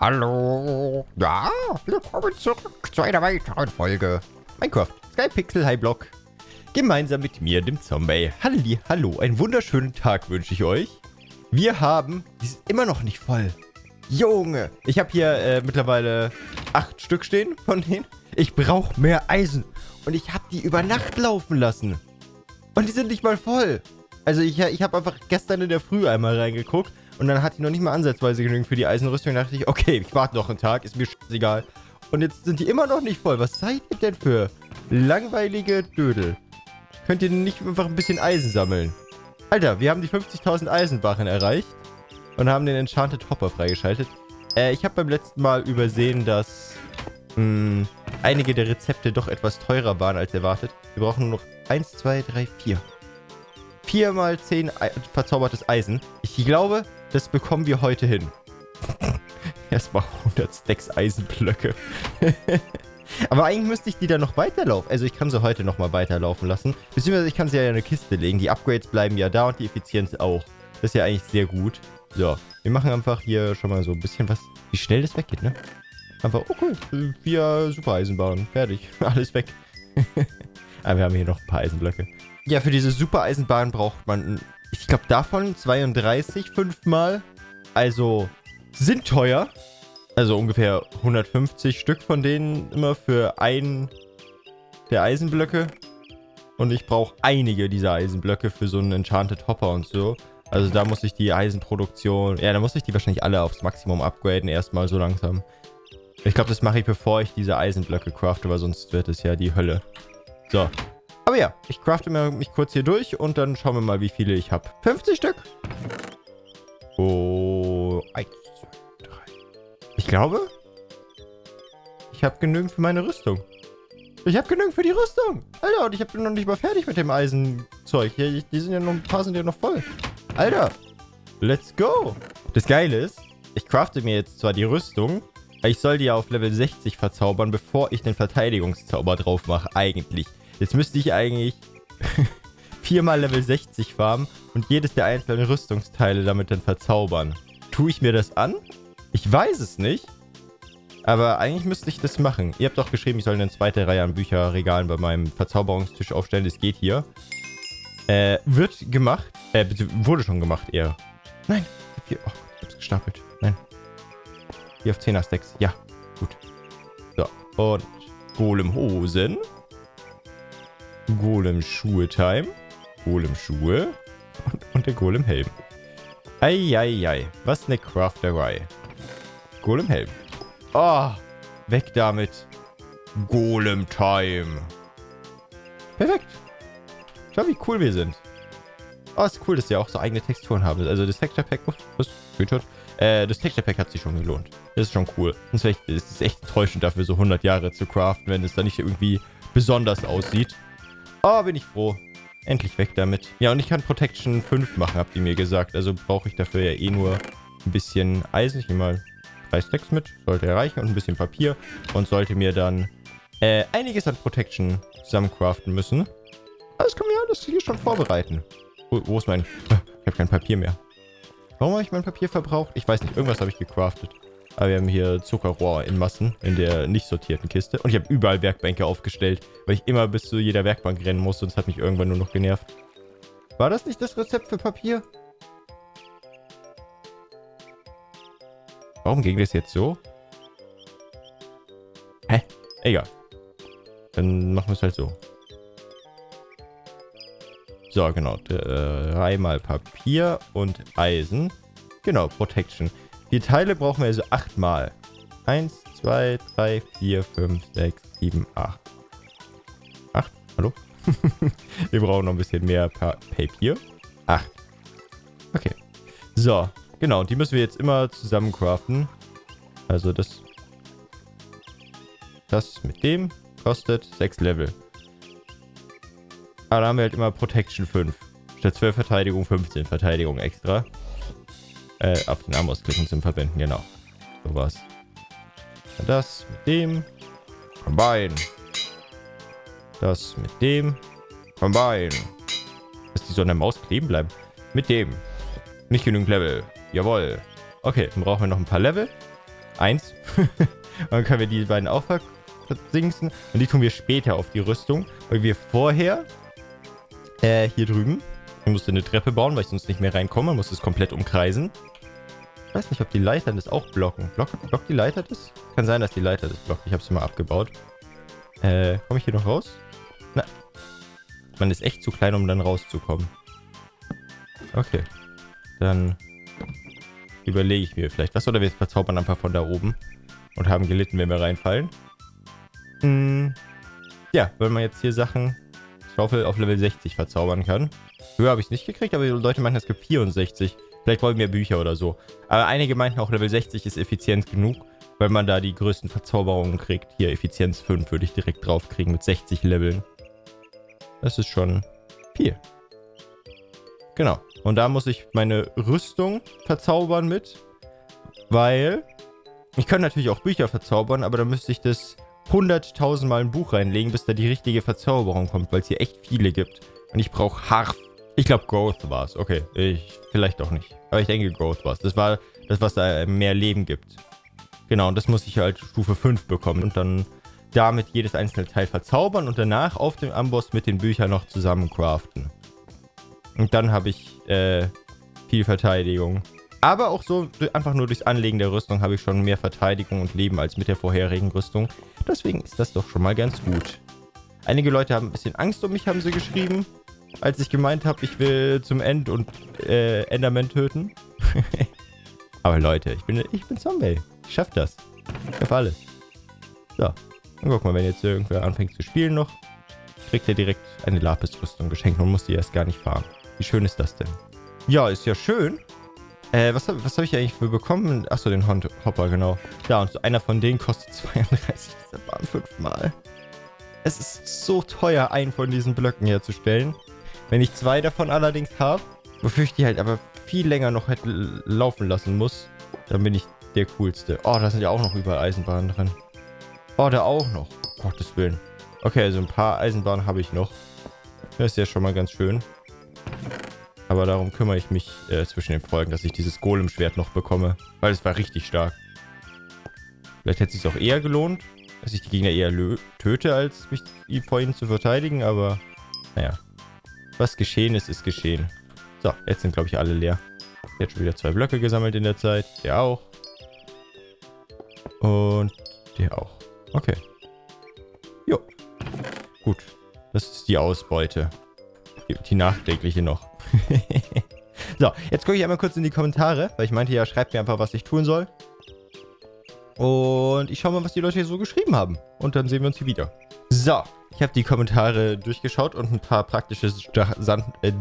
Hallo. Ja, willkommen zurück zu einer weiteren Folge Minecraft Skypixel High Block. Gemeinsam mit mir, dem Zombie. Halli, hallo, einen wunderschönen Tag wünsche ich euch. Wir haben, die sind immer noch nicht voll. Junge, ich habe hier äh, mittlerweile acht Stück stehen von denen. Ich brauche mehr Eisen. Und ich habe die über Nacht laufen lassen. Und die sind nicht mal voll. Also ich, ich habe einfach gestern in der Früh einmal reingeguckt und dann hat die noch nicht mal ansatzweise genügend für die Eisenrüstung. Da dachte ich, okay, ich warte noch einen Tag, ist mir scheißegal. Und jetzt sind die immer noch nicht voll. Was seid ihr denn für langweilige Dödel? Könnt ihr nicht einfach ein bisschen Eisen sammeln? Alter, wir haben die 50.000 Eisenbarren erreicht und haben den Enchanted Hopper freigeschaltet. Äh, ich habe beim letzten Mal übersehen, dass mh, hm, einige der Rezepte doch etwas teurer waren als erwartet. Wir brauchen nur noch 1, 2, 3, 4. 4 mal 10 verzaubertes Eisen. Ich glaube, das bekommen wir heute hin. Erstmal 100 Stacks Eisenblöcke. Aber eigentlich müsste ich die dann noch weiterlaufen. Also ich kann sie heute nochmal weiterlaufen lassen. Beziehungsweise ich kann sie ja in eine Kiste legen. Die Upgrades bleiben ja da und die Effizienz auch. Das ist ja eigentlich sehr gut. So, wir machen einfach hier schon mal so ein bisschen was. Wie schnell das weggeht, ne? Einfach, oh cool, vier Super Eisenbahnen. Fertig. Alles weg. Aber wir haben hier noch ein paar Eisenblöcke. Ja, für diese Super Eisenbahn braucht man ich glaube davon 32 fünfmal. Also sind teuer. Also ungefähr 150 Stück von denen immer für einen der Eisenblöcke. Und ich brauche einige dieser Eisenblöcke für so einen Enchanted Hopper und so. Also da muss ich die Eisenproduktion... Ja, da muss ich die wahrscheinlich alle aufs Maximum upgraden erstmal so langsam. Ich glaube, das mache ich, bevor ich diese Eisenblöcke crafte, weil sonst wird es ja die Hölle. So, aber ja, ich crafte mich kurz hier durch und dann schauen wir mal, wie viele ich habe. 50 Stück. Oh, 1, 2, 3. Ich glaube, ich habe genügend für meine Rüstung. Ich habe genügend für die Rüstung. Alter, und ich bin noch nicht mal fertig mit dem Eisenzeug. Die sind ja noch, ein paar sind ja noch voll. Alter, let's go. Das Geile ist, ich crafte mir jetzt zwar die Rüstung, ich soll die ja auf Level 60 verzaubern, bevor ich den Verteidigungszauber drauf mache, eigentlich. Jetzt müsste ich eigentlich viermal Level 60 farmen und jedes der einzelnen Rüstungsteile damit dann verzaubern. Tue ich mir das an? Ich weiß es nicht. Aber eigentlich müsste ich das machen. Ihr habt doch geschrieben, ich soll eine zweite Reihe an Bücherregalen bei meinem Verzauberungstisch aufstellen. Das geht hier. Äh, wird gemacht. Äh, wurde schon gemacht eher. Nein. Hier, oh, ich hab's gestapelt. Nein. Hier auf 10er Stacks. Ja, gut. So, und Golem-Hosen. Golem-Schuhe-Time. Golem-Schuhe. Und, und, der Golem-Helm. Eieiei. Was eine Crafterei. Golem-Helm. Oh, weg damit. Golem-Time. Perfekt. Schau, wie cool wir sind. Oh, ist cool, dass die auch so eigene Texturen haben. Also das Texture Pack, was? Screenshot. Äh, das Texture Pack hat sich schon gelohnt. Das ist schon cool. Das ist echt, das enttäuschend dafür, so 100 Jahre zu craften, wenn es da nicht irgendwie besonders aussieht. Oh, bin ich froh. Endlich weg damit. Ja, und ich kann Protection 5 machen, habt ihr mir gesagt. Also brauche ich dafür ja eh nur ein bisschen Eisen. Ich nehme mal drei Stacks mit. Sollte erreichen. Und ein bisschen Papier. Und sollte mir dann äh, einiges an Protection zusammencraften müssen. Das kann mir alles hier schon vorbereiten. Wo, wo ist mein... Ich habe kein Papier mehr. Warum habe ich mein Papier verbraucht? Ich weiß nicht. Irgendwas habe ich gecraftet. Aber wir haben hier Zuckerrohr in Massen in der nicht sortierten Kiste. Und ich habe überall Werkbänke aufgestellt, weil ich immer bis zu jeder Werkbank rennen und es hat mich irgendwann nur noch genervt. War das nicht das Rezept für Papier? Warum ging das jetzt so? Hä? Egal. Dann machen wir es halt so. So, genau. Dreimal Papier und Eisen. Genau, Protection. Die Teile brauchen wir also achtmal. Eins, zwei, drei, vier, fünf, sechs, sieben, acht. Acht? Hallo? wir brauchen noch ein bisschen mehr pa Papier. Acht. Okay. So, genau. Die müssen wir jetzt immer zusammen craften. Also das... Das mit dem kostet sechs Level. Aber da haben wir halt immer Protection 5. Statt 12 Verteidigung, 15 Verteidigung extra. Äh, auf den Arm ausklicken zum Verbinden, genau. So was. Das mit dem. Combine. Das mit dem. Combine. Dass die so an der Maus kleben bleiben. Mit dem. Nicht genügend Level. Jawohl. Okay, dann brauchen wir noch ein paar Level. eins. dann können wir die beiden auch versinksen. Und die tun wir später auf die Rüstung, weil wir vorher äh, hier drüben, ich musste eine Treppe bauen, weil ich sonst nicht mehr reinkomme. Man muss es komplett umkreisen. Ich weiß nicht, ob die Leiter das auch blocken. Block, blockt die Leiter das? Kann sein, dass die Leiter das blockt. Ich habe es mal abgebaut. Äh, komme ich hier noch raus? Na. Man ist echt zu klein, um dann rauszukommen. Okay. Dann überlege ich mir vielleicht was. Oder wir verzaubern einfach von da oben. Und haben gelitten, wenn wir reinfallen. Hm. Ja, wenn man jetzt hier Sachen Schaufel auf Level 60 verzaubern kann. Höher habe ich es nicht gekriegt, aber die Leute meinten, es gibt 64. Vielleicht wollen wir Bücher oder so. Aber einige meinten auch, Level 60 ist effizient genug, weil man da die größten Verzauberungen kriegt. Hier, Effizienz 5 würde ich direkt drauf kriegen mit 60 Leveln. Das ist schon viel. Genau. Und da muss ich meine Rüstung verzaubern mit. Weil ich kann natürlich auch Bücher verzaubern, aber da müsste ich das 100.000 Mal ein Buch reinlegen, bis da die richtige Verzauberung kommt, weil es hier echt viele gibt. Und ich brauche Harf. Ich glaube, Growth war es. Okay, ich, vielleicht auch nicht. Aber ich denke, Growth war es. Das war das, was da mehr Leben gibt. Genau, und das muss ich halt Stufe 5 bekommen. Und dann damit jedes einzelne Teil verzaubern und danach auf dem Amboss mit den Büchern noch zusammen craften. Und dann habe ich äh, viel Verteidigung. Aber auch so, einfach nur durchs Anlegen der Rüstung habe ich schon mehr Verteidigung und Leben als mit der vorherigen Rüstung. Deswegen ist das doch schon mal ganz gut. Einige Leute haben ein bisschen Angst um mich, haben sie geschrieben. Als ich gemeint habe, ich will zum End und äh, Enderman töten. Aber Leute, ich bin, ich bin Zombie. Ich schaff das. Ich schaff alles. So. Und guck mal, wenn jetzt irgendwer anfängt zu spielen noch, kriegt er direkt eine Lapis-Rüstung geschenkt und muss die erst gar nicht fahren. Wie schön ist das denn? Ja, ist ja schön. Äh, was, was habe ich eigentlich für bekommen? Achso, den Hopper, genau. Ja, und einer von denen kostet 32 dieser Bahn fünfmal. Es ist so teuer, einen von diesen Blöcken herzustellen. Wenn ich zwei davon allerdings habe, wofür ich die halt aber viel länger noch hätte laufen lassen muss, dann bin ich der Coolste. Oh, da sind ja auch noch überall Eisenbahnen drin. Oh, da auch noch. Um Gottes Willen. Okay, also ein paar Eisenbahnen habe ich noch. Das ist ja schon mal ganz schön. Aber darum kümmere ich mich äh, zwischen den Folgen, dass ich dieses Golem-Schwert noch bekomme. Weil es war richtig stark. Vielleicht hätte es sich auch eher gelohnt, dass ich die Gegner eher töte, als mich vor ihnen zu verteidigen. Aber naja. Was geschehen ist, ist geschehen. So, jetzt sind glaube ich alle leer. Jetzt schon wieder zwei Blöcke gesammelt in der Zeit. Der auch. Und der auch. Okay. Jo. Gut. Das ist die Ausbeute. Die nachträgliche noch. so, jetzt gucke ich einmal kurz in die Kommentare, weil ich meinte ja, schreibt mir einfach, was ich tun soll. Und ich schaue mal, was die Leute hier so geschrieben haben. Und dann sehen wir uns hier wieder. So, ich habe die Kommentare durchgeschaut und ein paar praktische äh,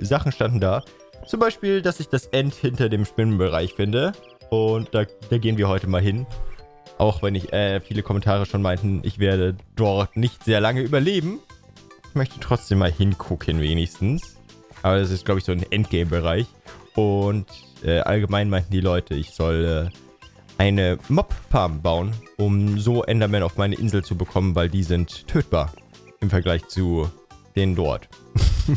Sachen standen da. Zum Beispiel, dass ich das End hinter dem Spinnenbereich finde. Und da, da gehen wir heute mal hin. Auch wenn ich äh, viele Kommentare schon meinten, ich werde dort nicht sehr lange überleben. Ich möchte trotzdem mal hingucken wenigstens. Aber das ist, glaube ich, so ein Endgame-Bereich. Und äh, allgemein meinten die Leute, ich soll äh, eine Mob-Farm bauen, um so Enderman auf meine Insel zu bekommen, weil die sind tötbar im Vergleich zu denen dort.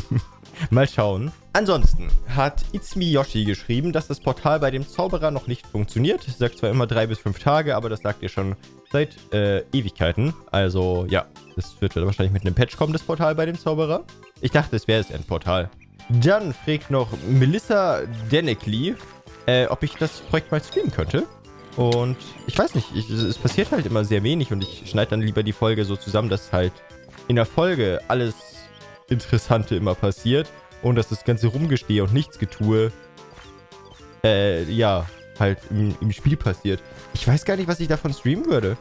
Mal schauen. Ansonsten hat Itzmi Yoshi geschrieben, dass das Portal bei dem Zauberer noch nicht funktioniert. Sagt zwar immer drei bis fünf Tage, aber das sagt ihr schon seit äh, Ewigkeiten. Also ja, das wird wahrscheinlich mit einem Patch kommen, das Portal bei dem Zauberer. Ich dachte, es wäre das Endportal. Dann fragt noch Melissa Denekli, äh, ob ich das Projekt mal streamen könnte. Und ich weiß nicht, ich, es passiert halt immer sehr wenig und ich schneide dann lieber die Folge so zusammen, dass halt in der Folge alles Interessante immer passiert und dass das ganze Rumgestehe und Nichtsgetue, äh, ja, halt im, im Spiel passiert. Ich weiß gar nicht, was ich davon streamen würde.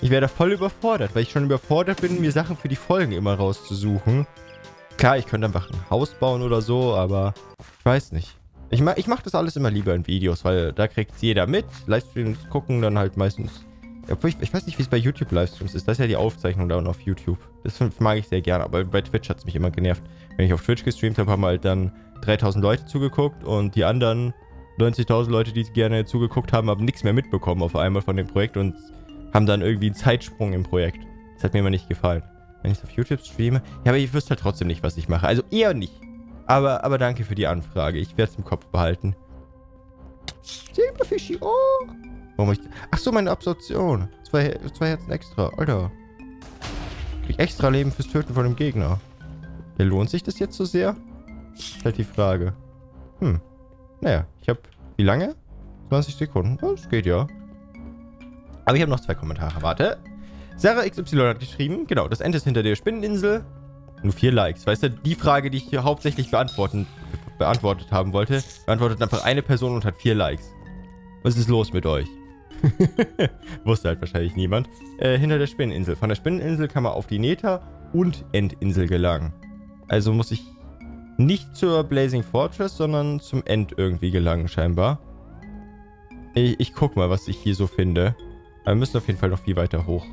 Ich wäre da voll überfordert, weil ich schon überfordert bin, mir Sachen für die Folgen immer rauszusuchen. Klar, ich könnte einfach ein Haus bauen oder so, aber ich weiß nicht. Ich, ma ich mache das alles immer lieber in Videos, weil da kriegt jeder mit. Livestreams gucken dann halt meistens. Ich, ich weiß nicht, wie es bei YouTube-Livestreams ist. Das ist ja die Aufzeichnung da und auf YouTube. Das mag ich sehr gerne, aber bei Twitch hat es mich immer genervt. Wenn ich auf Twitch gestreamt habe, haben halt dann 3000 Leute zugeguckt und die anderen 90.000 Leute, die gerne zugeguckt haben, haben nichts mehr mitbekommen auf einmal von dem Projekt und haben dann irgendwie einen Zeitsprung im Projekt. Das hat mir immer nicht gefallen. Wenn ich es auf YouTube streame. Ja, aber ich wüsste halt trotzdem nicht, was ich mache. Also eher nicht. Aber, aber danke für die Anfrage. Ich werde es im Kopf behalten. Silberfischi, oh. Warum ich... Ach so, meine Absorption. Zwei, zwei Herzen extra. Alter. Krieg extra Leben fürs Töten von dem Gegner. Ja, lohnt sich das jetzt so sehr? Ist halt die Frage. Hm. Naja, ich habe... Wie lange? 20 Sekunden. Das geht ja. Aber ich habe noch zwei Kommentare. Warte. Sarah XY hat geschrieben, genau, das Ende ist hinter der Spinneninsel. Nur vier Likes. Weißt du, die Frage, die ich hier hauptsächlich beantworten, beantwortet haben wollte, beantwortet einfach eine Person und hat vier Likes. Was ist los mit euch? Wusste halt wahrscheinlich niemand. Äh, hinter der Spinneninsel. Von der Spinneninsel kann man auf die Neta und Endinsel gelangen. Also muss ich nicht zur Blazing Fortress, sondern zum End irgendwie gelangen, scheinbar. Ich, ich guck mal, was ich hier so finde. Aber wir müssen auf jeden Fall noch viel weiter hoch.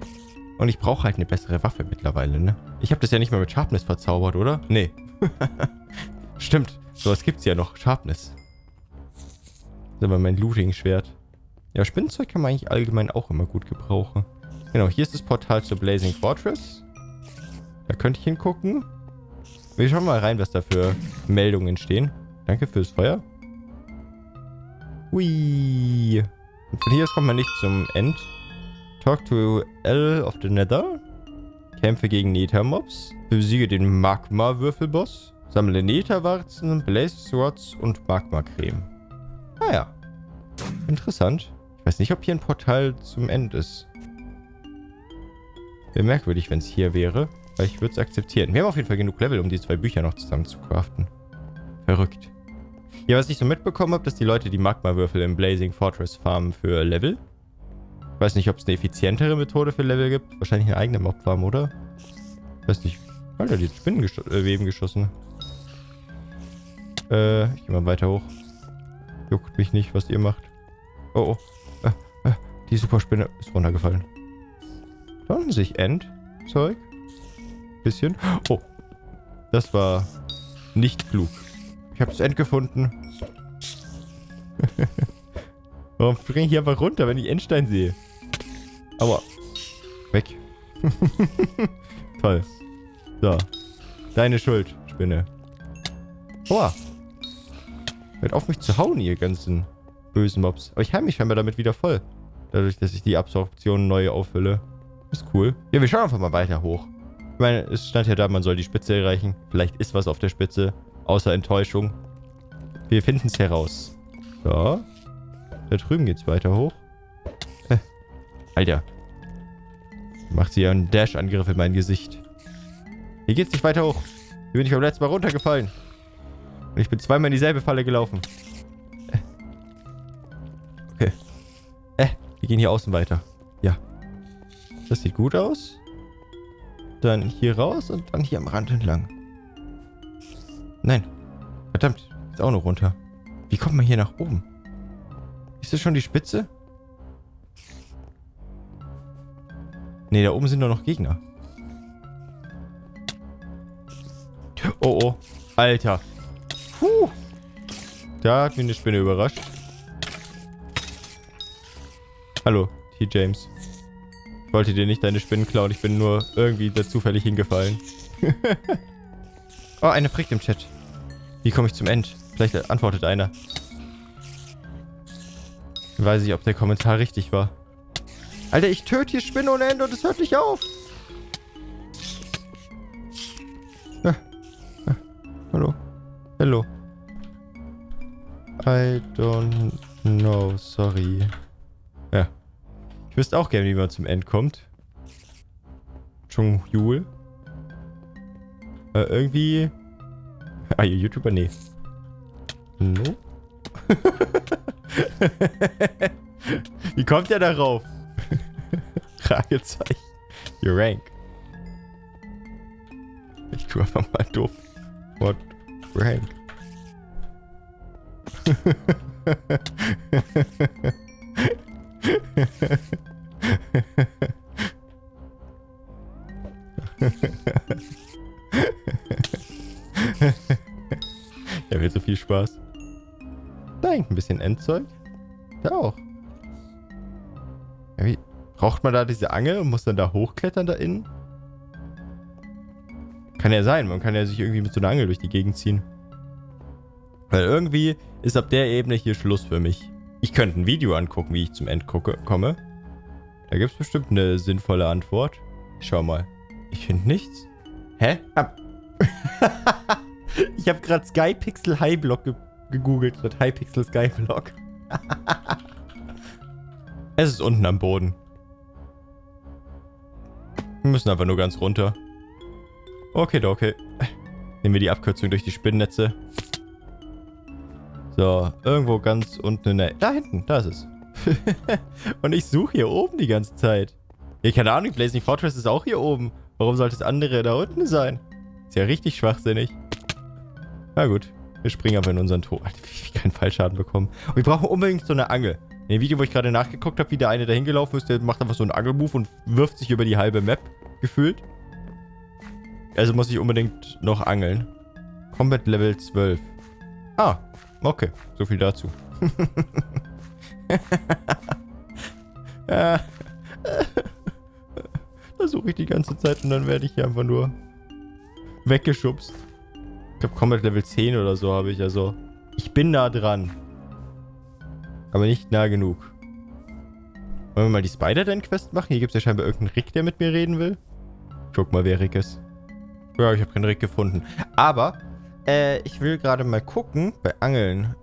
Und ich brauche halt eine bessere Waffe mittlerweile, ne? Ich habe das ja nicht mal mit Sharpness verzaubert, oder? Nee. Stimmt. So, es gibt's ja noch. Sharpness. Das ist aber mein Looting-Schwert. Ja, Spinnenzeug kann man eigentlich allgemein auch immer gut gebrauchen. Genau, hier ist das Portal zur Blazing Fortress. Da könnte ich hingucken. Wir schauen mal rein, was da für Meldungen stehen. Danke fürs Feuer. Hui. Und von hier aus kommt man nicht zum End. Talk to L of the Nether. Kämpfe gegen Nether-Mobs. Besiege den Magma-Würfelboss. Sammle Nether-Warzen, Blaze Swords und Magma-Creme. Ah ja. Interessant. Ich weiß nicht, ob hier ein Portal zum End ist. Wäre merkwürdig, wenn es hier wäre. Aber ich würde es akzeptieren. Wir haben auf jeden Fall genug Level, um die zwei Bücher noch zusammen zu craften. Verrückt. Ja, was ich so mitbekommen habe, dass die Leute die Magma-Würfel im Blazing Fortress farmen für Level. Ich weiß nicht, ob es eine effizientere Methode für Level gibt. Wahrscheinlich eine eigene Mob-Farm, oder? Ich weiß nicht. Alter, die Spinnenweben äh, geschossen. Äh, ich geh mal weiter hoch. Juckt mich nicht, was ihr macht. Oh, oh. Äh, äh, die Superspinne ist runtergefallen. Unten sich End. Zeug bisschen. Oh. Das war nicht klug. Ich habe das End gefunden. Warum springe ich hier einfach runter, wenn ich Endstein sehe? Aua. Weg. Toll. So. Deine Schuld, Spinne. Aua. Hört auf mich zu hauen, ihr ganzen bösen Mobs. Aber ich heile mich scheinbar damit wieder voll. Dadurch, dass ich die Absorption neu auffülle. Ist cool. Ja, wir schauen einfach mal weiter hoch. Ich meine, es stand ja da, man soll die Spitze erreichen. Vielleicht ist was auf der Spitze. Außer Enttäuschung. Wir finden es heraus. So. Da drüben geht es weiter hoch. Alter. Macht sie einen Dash-Angriff in mein Gesicht. Hier geht's nicht weiter hoch. Hier bin ich beim letzten Mal runtergefallen. Und ich bin zweimal in dieselbe Falle gelaufen. Äh. Okay. Äh, wir gehen hier außen weiter. Ja. Das sieht gut aus. Dann hier raus und dann hier am Rand entlang. Nein. Verdammt. Ist auch noch runter. Wie kommt man hier nach oben? Ist das schon die Spitze? Ne, da oben sind nur noch Gegner. Oh, oh. Alter. Puh. Da hat mich eine Spinne überrascht. Hallo, T. James. Ich wollte dir nicht deine Spinnen klauen, ich bin nur irgendwie da zufällig hingefallen. oh, eine fragt im Chat. Wie komme ich zum End? Vielleicht antwortet einer. Weiß ich, ob der Kommentar richtig war. Alter, ich töte hier Spinnen ohne Ende und es hört nicht auf. Ah, ah, hallo. Hello. I don't know, sorry. Ja. Ich wüsste auch gerne, wie man zum End kommt. Chung Yul. Äh, irgendwie... Ah, ihr YouTuber? Nee. No? wie kommt der darauf? Fragezeichen. Your rank. Ich tue einfach mal doof. What rank? ja, wird so viel Spaß. Da hängt ein bisschen Endzeug. Da auch. Braucht man da diese Angel und muss dann da hochklettern da innen? Kann ja sein, man kann ja sich irgendwie mit so einer Angel durch die Gegend ziehen. Weil irgendwie ist ab der Ebene hier Schluss für mich. Ich könnte ein Video angucken, wie ich zum End gucke, komme. Da gibt es bestimmt eine sinnvolle Antwort. Schau mal. Ich finde nichts. Hä? Ab. ich habe gerade Skypixel Highblock ge gegoogelt. Mit Hypixel Skyblock. es ist unten am Boden. Wir müssen einfach nur ganz runter. Okay, okay. Nehmen wir die Abkürzung durch die Spinnennetze. So, irgendwo ganz unten in der... Da hinten, da ist es. Und ich suche hier oben die ganze Zeit. Ja, keine Ahnung, Blazing Fortress ist auch hier oben. Warum sollte das andere da unten sein? Ist ja richtig schwachsinnig. Na gut, wir springen aber in unseren Tod. Ich kann Fallschaden bekommen. Und wir brauchen unbedingt so eine Angel. In dem Video, wo ich gerade nachgeguckt habe, wie der eine da hingelaufen ist, der macht einfach so einen Angelmove und wirft sich über die halbe Map, gefühlt. Also muss ich unbedingt noch angeln. Combat Level 12. Ah, okay. So viel dazu. da suche ich die ganze Zeit und dann werde ich hier einfach nur weggeschubst. Ich glaube, Combat Level 10 oder so habe ich. Also, ich bin nah dran. Aber nicht nah genug. Wollen wir mal die Spider-Dan-Quest machen? Hier gibt es ja scheinbar irgendeinen Rick, der mit mir reden will. Guck mal, wer Rick ist. Ja, ich habe keinen Rick gefunden. Aber, äh, ich will gerade mal gucken bei Angeln.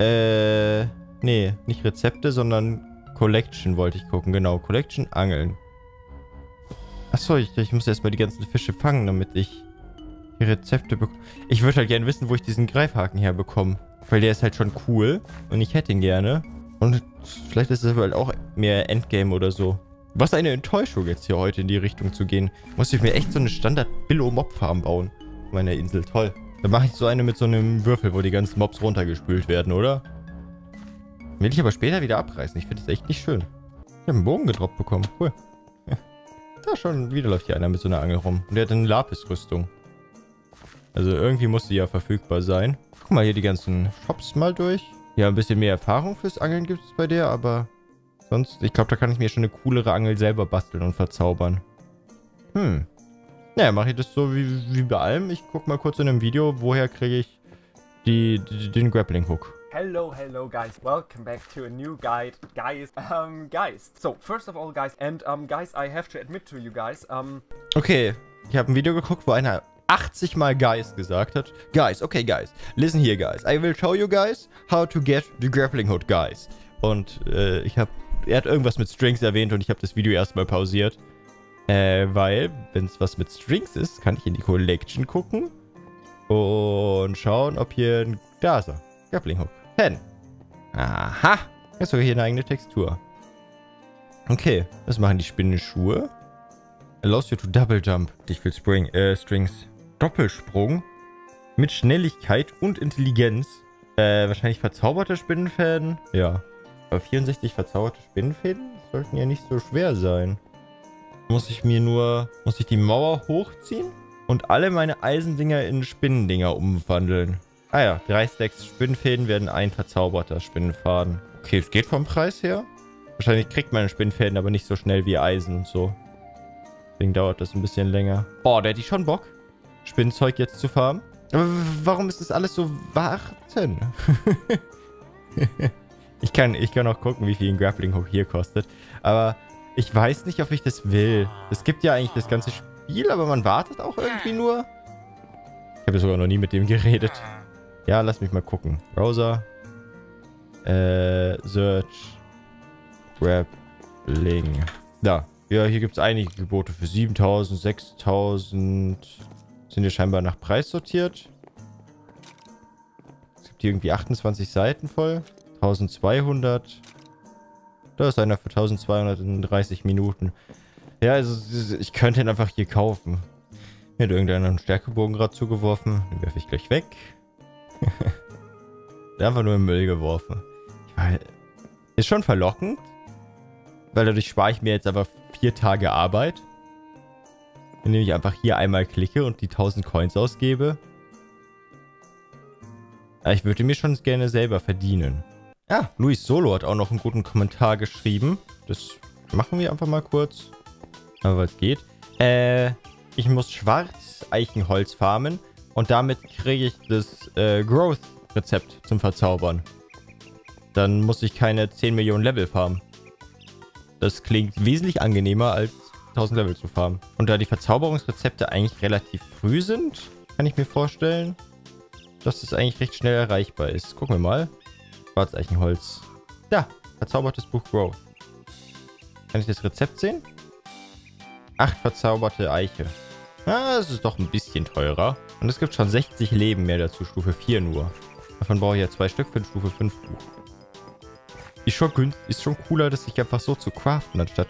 Äh, nee, nicht Rezepte, sondern Collection wollte ich gucken. Genau, Collection, Angeln. Achso, ich, ich muss erstmal die ganzen Fische fangen, damit ich Rezepte bekomme. Ich würde halt gerne wissen, wo ich diesen Greifhaken herbekomme. Weil der ist halt schon cool und ich hätte ihn gerne. Und vielleicht ist es halt auch mehr Endgame oder so. Was eine Enttäuschung jetzt hier heute in die Richtung zu gehen. Muss ich mir echt so eine Standard-Billo-Mob-Farm bauen. Meiner Insel. Toll. Dann mache ich so eine mit so einem Würfel, wo die ganzen Mobs runtergespült werden, oder? Will ich aber später wieder abreißen. Ich finde das echt nicht schön. Ich habe einen Bogen gedroppt bekommen. Cool. Ja. Da schon wieder läuft hier einer mit so einer Angel rum. Und der hat eine Lapis-Rüstung. Also irgendwie muss die ja verfügbar sein. Guck mal hier die ganzen Shops mal durch. Ja, ein bisschen mehr Erfahrung fürs Angeln gibt es bei der, aber sonst, ich glaube, da kann ich mir schon eine coolere Angel selber basteln und verzaubern. Hm. Naja, mache ich das so wie, wie bei allem. Ich gucke mal kurz in einem Video, woher kriege ich die, die, den Grappling Hook. Hello, hello guys, welcome back to a new guide, guys, um, guys, so, first of all, guys, and, um, guys, I have to admit to you guys, um... Okay, ich habe ein Video geguckt, wo einer 80 Mal Guys gesagt hat. Guys, okay, guys. Listen here, guys. I will show you guys how to get the grappling hook, guys. Und äh, ich habe, er hat irgendwas mit Strings erwähnt und ich habe das Video erstmal pausiert. Äh, weil, wenn es was mit Strings ist, kann ich in die Collection gucken und schauen, ob hier ein, da ist er, Grappling Hook. 10. Aha. Jetzt sogar hier eine eigene Textur. Okay, was machen die Spinnenschuhe? Allows you to double jump. Ich will Spring, äh, Strings. Doppelsprung mit Schnelligkeit und Intelligenz. Äh, wahrscheinlich verzauberte Spinnenfäden. Ja. Aber 64 verzauberte Spinnenfäden sollten ja nicht so schwer sein. Muss ich mir nur... Muss ich die Mauer hochziehen? Und alle meine Eisendinger in Spinnendinger umwandeln. Ah ja, drei Stacks Spinnenfäden werden ein verzauberter Spinnenfaden. Okay, es geht vom Preis her. Wahrscheinlich kriegt man Spinnenfäden aber nicht so schnell wie Eisen und so. Deswegen dauert das ein bisschen länger. Boah, der hätte ich schon Bock. Spinnzeug jetzt zu farmen. Aber warum ist das alles so warten? ich, kann, ich kann auch gucken, wie viel ein Grappling Hook hier kostet. Aber ich weiß nicht, ob ich das will. Es gibt ja eigentlich das ganze Spiel, aber man wartet auch irgendwie nur. Ich habe sogar noch nie mit dem geredet. Ja, lass mich mal gucken. Browser. Äh, Search. Grappling. Da. Ja, hier gibt es einige Gebote für 7000, 6000, sind hier scheinbar nach Preis sortiert. Es gibt hier irgendwie 28 Seiten voll. 1200. Da ist einer für 1230 Minuten. Ja, also ich könnte ihn einfach hier kaufen. Mir hat irgendeiner einen Stärkebogen gerade zugeworfen. Den werfe ich gleich weg. einfach nur im Müll geworfen. Meine, ist schon verlockend. Weil dadurch spare ich mir jetzt aber vier Tage Arbeit. Indem ich einfach hier einmal klicke und die 1000 Coins ausgebe. Ich würde mir schon gerne selber verdienen. Ja, Luis Solo hat auch noch einen guten Kommentar geschrieben. Das machen wir einfach mal kurz. Aber was geht. Äh, ich muss Schwarz-Eichenholz farmen. Und damit kriege ich das äh, Growth-Rezept zum Verzaubern. dann muss ich keine 10 Millionen Level farmen. Das klingt wesentlich angenehmer, als 1000 Level zu farmen. Und da die Verzauberungsrezepte eigentlich relativ früh sind, kann ich mir vorstellen, dass es eigentlich recht schnell erreichbar ist. Gucken wir mal. Schwarzeichenholz. Ja, verzaubertes Buch Growth. Kann ich das Rezept sehen? Acht verzauberte Eiche. Ah, das ist doch ein bisschen teurer. Und es gibt schon 60 Leben mehr dazu, Stufe 4 nur. Davon brauche ich ja zwei Stück für ein Stufe 5 Buch. Ist schon, ist schon cooler, das sich einfach so zu craften, anstatt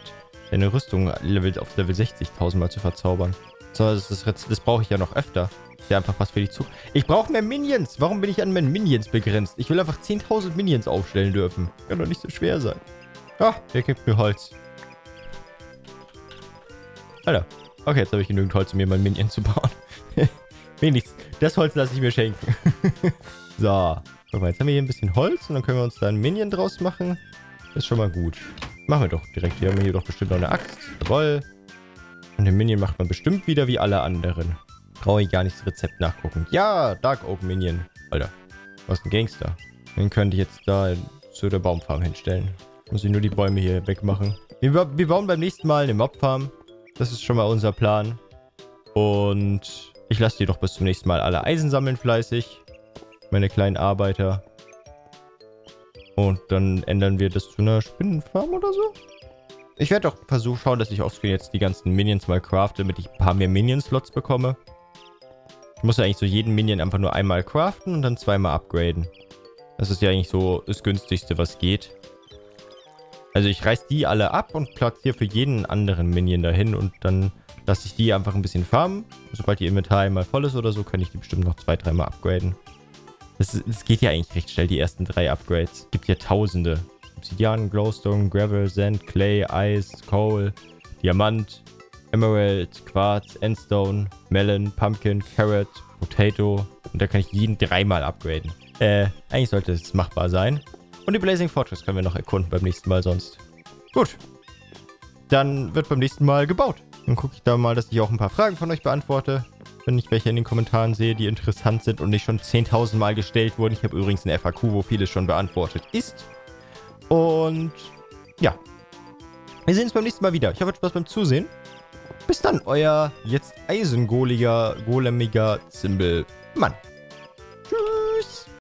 deine Rüstung Level, auf Level 60.000 mal zu verzaubern. So, das, das, das brauche ich ja noch öfter. Ja, einfach was für die Zukunft. Ich brauche mehr Minions. Warum bin ich an meinen Minions begrenzt? Ich will einfach 10.000 Minions aufstellen dürfen. Kann doch nicht so schwer sein. Ah, der gibt mir Holz. Alter. Okay, jetzt habe ich genügend Holz, um mir mein Minion zu bauen. Wenigstens. Das Holz lasse ich mir schenken. so. Guck mal, jetzt haben wir hier ein bisschen Holz und dann können wir uns da ein Minion draus machen. Ist schon mal gut. Machen wir doch direkt. Hier haben wir hier doch bestimmt noch eine Axt. Jawoll. Und den Minion macht man bestimmt wieder wie alle anderen. Brauche ich gar nicht das Rezept nachgucken. Ja, Dark Oak Minion. Alter, was ein Gangster. Den könnte ich jetzt da zu der Baumfarm hinstellen. Muss ich nur die Bäume hier wegmachen. Wir, wir bauen beim nächsten Mal eine Mobfarm. Das ist schon mal unser Plan. Und ich lasse die doch bis zum nächsten Mal alle Eisen sammeln fleißig. Meine kleinen Arbeiter. Und dann ändern wir das zu einer Spinnenfarm oder so. Ich werde doch versuchen, schauen, dass ich offscreen jetzt die ganzen Minions mal crafte, damit ich ein paar mehr Minion-Slots bekomme. Ich muss ja eigentlich so jeden Minion einfach nur einmal craften und dann zweimal upgraden. Das ist ja eigentlich so das günstigste, was geht. Also ich reiß die alle ab und platziere für jeden anderen Minion dahin und dann lasse ich die einfach ein bisschen farmen. Sobald die Inventar einmal voll ist oder so, kann ich die bestimmt noch zwei, dreimal upgraden. Das, das geht ja eigentlich recht schnell, die ersten drei Upgrades. Gibt ja tausende. Obsidian, Glowstone, Gravel, Sand, Clay, Ice, Coal, Diamant, Emerald, Quarz, Endstone, Melon, Pumpkin, Carrot, Potato. Und da kann ich jeden dreimal upgraden. Äh, eigentlich sollte es machbar sein. Und die Blazing Fortress können wir noch erkunden beim nächsten Mal sonst. Gut. Dann wird beim nächsten Mal gebaut. Dann gucke ich da mal, dass ich auch ein paar Fragen von euch beantworte. Wenn ich welche in den Kommentaren sehe, die interessant sind und nicht schon 10.000 Mal gestellt wurden. Ich habe übrigens ein FAQ, wo vieles schon beantwortet ist. Und ja. Wir sehen uns beim nächsten Mal wieder. Ich hoffe, Spaß beim Zusehen. Bis dann, euer jetzt eisengoliger, golemiger Zimbelmann.